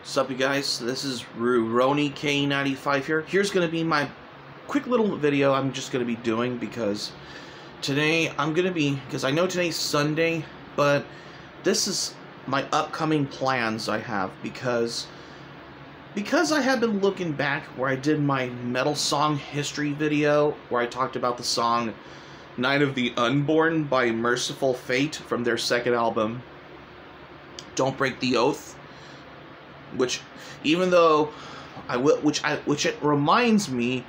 What's up, you guys? This is Ruroni K95 here. Here's going to be my quick little video I'm just going to be doing because today I'm going to be, because I know today's Sunday, but this is my upcoming plans I have because because I have been looking back where I did my metal song history video where I talked about the song Night of the Unborn by Mercyful Fate from their second album Don't Break the Oath which even though I will which I which it reminds me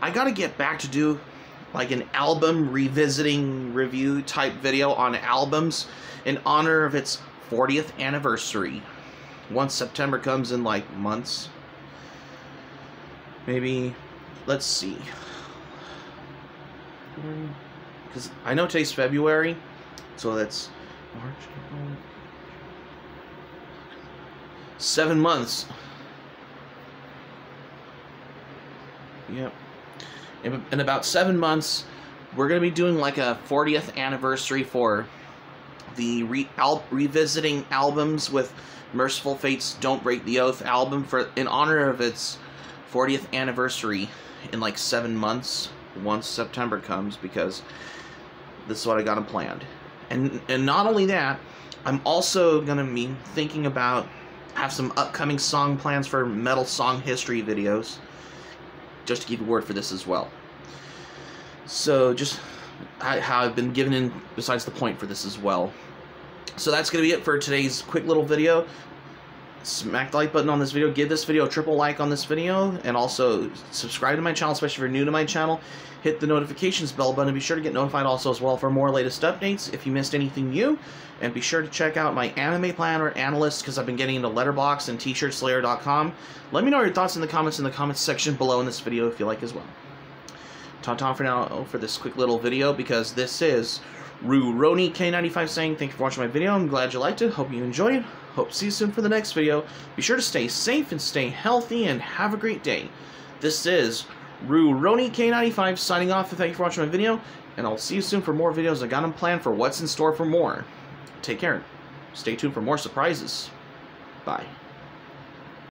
I got to get back to do like an album revisiting review type video on albums in honor of its 40th anniversary once September comes in like months. Maybe, let's see. Mm, because I know today's February, so that's March, April. Seven months. Yep. In, in about seven months, we're going to be doing like a 40th anniversary for the re al revisiting albums with Mercyful Fate's Don't Break the Oath album for in honor of its 40th anniversary in like seven months once September comes because this is what I got planned. And and not only that, I'm also gonna be thinking about have some upcoming song plans for metal song history videos. Just to keep a word for this as well. So just how I've been given in besides the point for this as well. So that's going to be it for today's quick little video. Smack the like button on this video, give this video a triple like on this video, and also subscribe to my channel, especially if you're new to my channel. Hit the notifications bell button be sure to get notified also as well for more latest updates if you missed anything new. And be sure to check out my anime planner analyst because I've been getting into Letterboxd and t-shirtslayer.com. Let me know your thoughts in the comments in the comments section below in this video if you like as well. Ta-ta for now oh, for this quick little video because this is Ruroni K95 saying thank you for watching my video. I'm glad you liked it. Hope you enjoyed it. Hope to see you soon for the next video. Be sure to stay safe and stay healthy and have a great day. This is Ruroni K95 signing off. and Thank you for watching my video. And I'll see you soon for more videos I got them planned for what's in store for more. Take care. Stay tuned for more surprises. Bye.